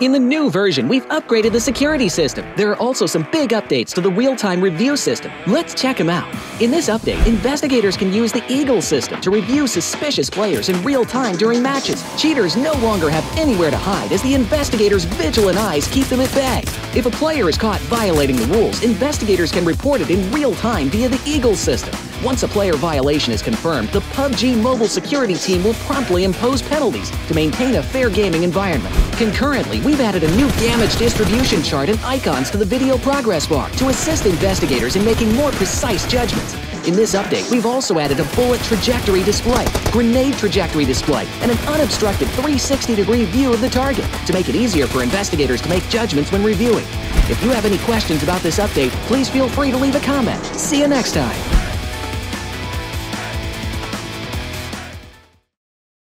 In the new version, we've upgraded the security system. There are also some big updates to the real-time review system. Let's check them out. In this update, investigators can use the Eagle system to review suspicious players in real time during matches. Cheaters no longer have anywhere to hide as the investigators' vigilant eyes keep them at bay. If a player is caught violating the rules, investigators can report it in real time via the Eagle system. Once a player violation is confirmed, the PUBG MOBILE security team will promptly impose penalties to maintain a fair gaming environment. Concurrently, we've added a new damage distribution chart and icons to the video progress bar to assist investigators in making more precise judgments. In this update, we've also added a bullet trajectory display, grenade trajectory display, and an unobstructed 360-degree view of the target to make it easier for investigators to make judgments when reviewing. If you have any questions about this update, please feel free to leave a comment. See you next time.